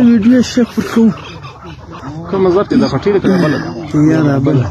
يجي الشيخ في الكون كما نظرت إذا خطيرة كذا بلد يا بلد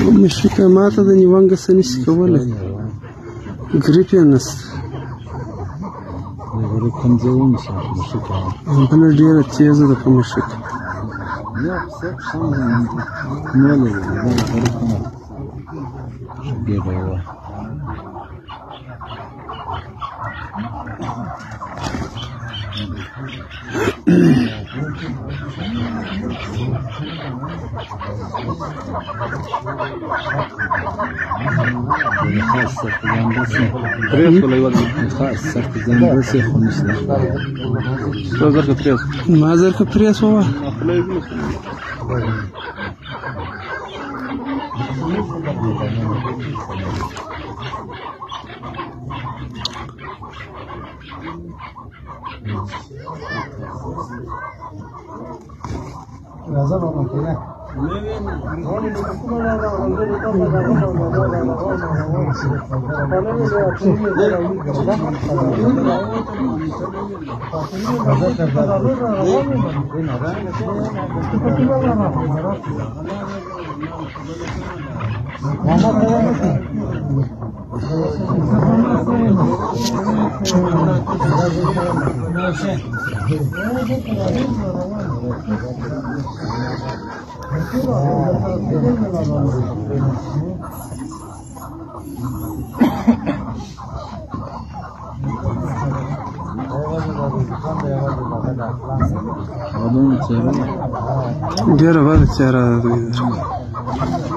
Мишика матада не ванга саниси кавали. Гриппианас. Я говорю, канзеум саш, мишика. Он пана дера теза да помишик. Я все сам не лезу, да, говорю, Бегаю. دا غره کومه là rất là một cái này Vamos a ver. Adam içeri. Diğer haber içeri aradı gider.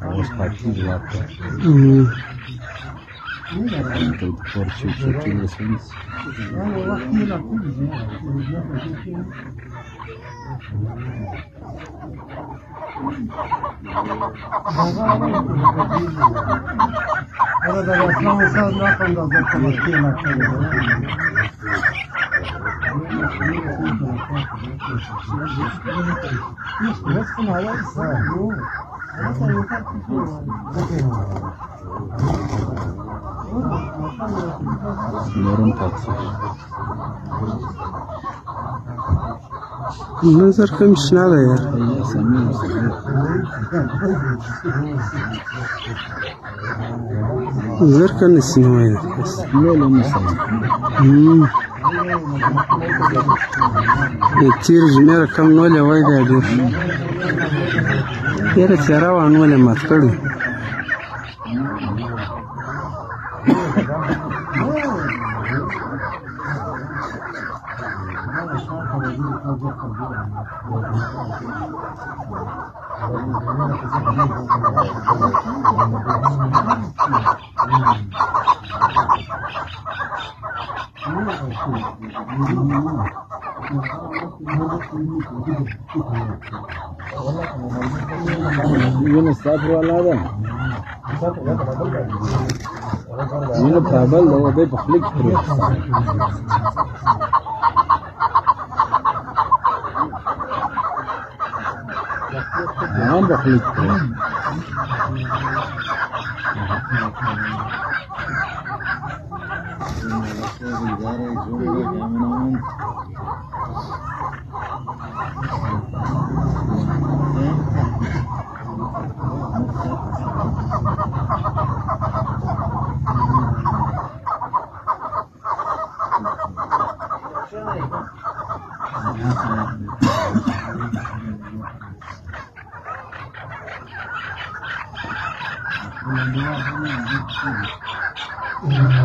Vamos partir lá. Uhum. Orada yaslanırsanız ne kadar da kalabalık Yok, yok, yok. Bunların tatsız. Bundan zarkam için ara ya. Ya sen ne Zarkan nesin o ya? Ne olmuş sana? Hmm. تیر جمعه کم نولې وای دا ډېر ډېره تیاره وه نولې مات کړې Thank you. مين السافر ولا هذا؟ مين بتاع بلد هو بيبقى خليك عندك خليك ده او به په خلیک کړو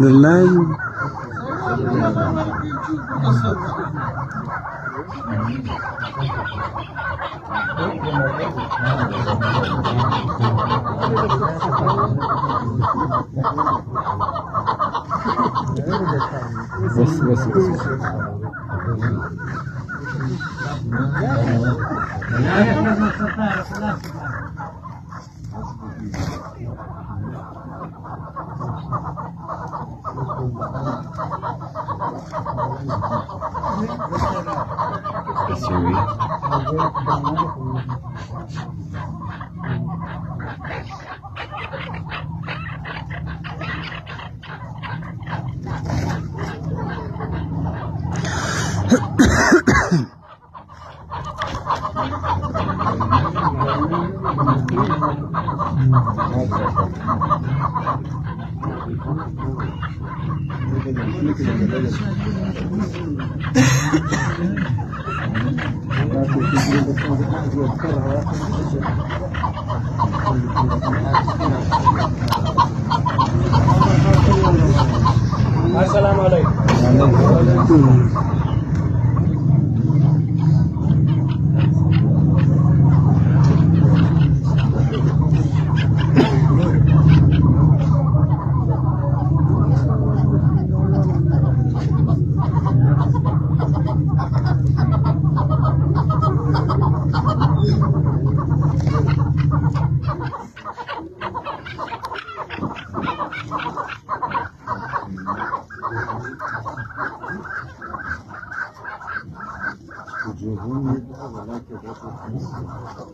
Nelayan. Thank you. Gracias. É Sorry. السلام عليكم 自分だがなきゃだと思うんだよ。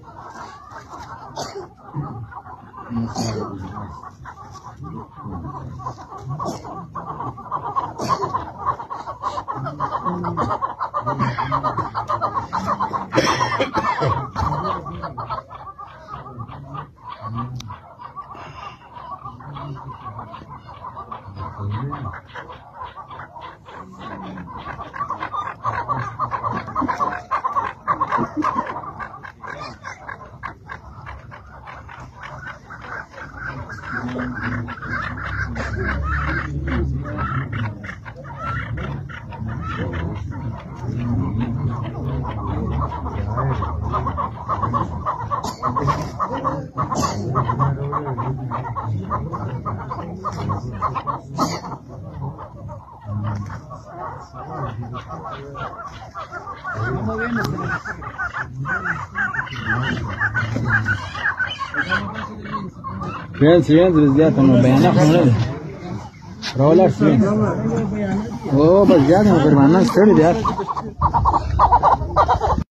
Bien, bien, bien, bien, bien, bien, bien, bien, roller sling ओ बस जा फिर मानना छोड़ यार